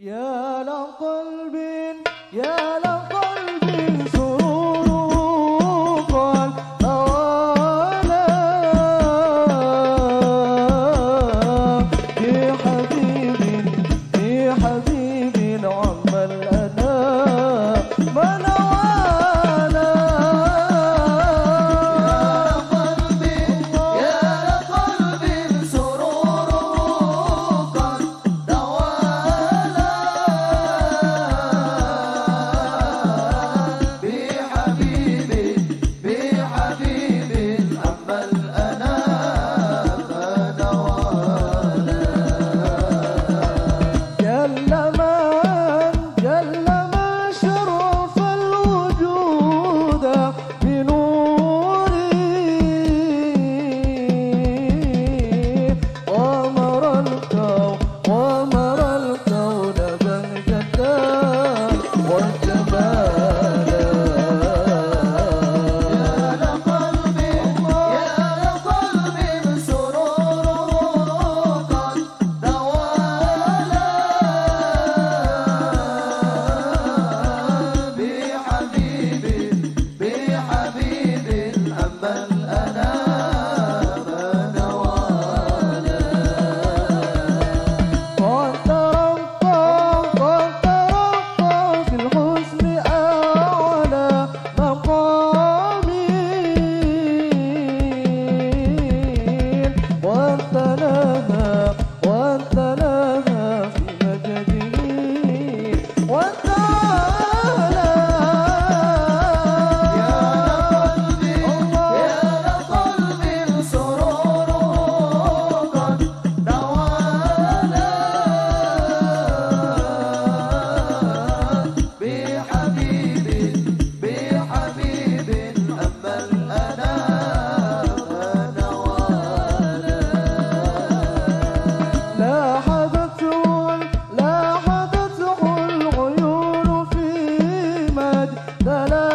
يا لقلب يا la la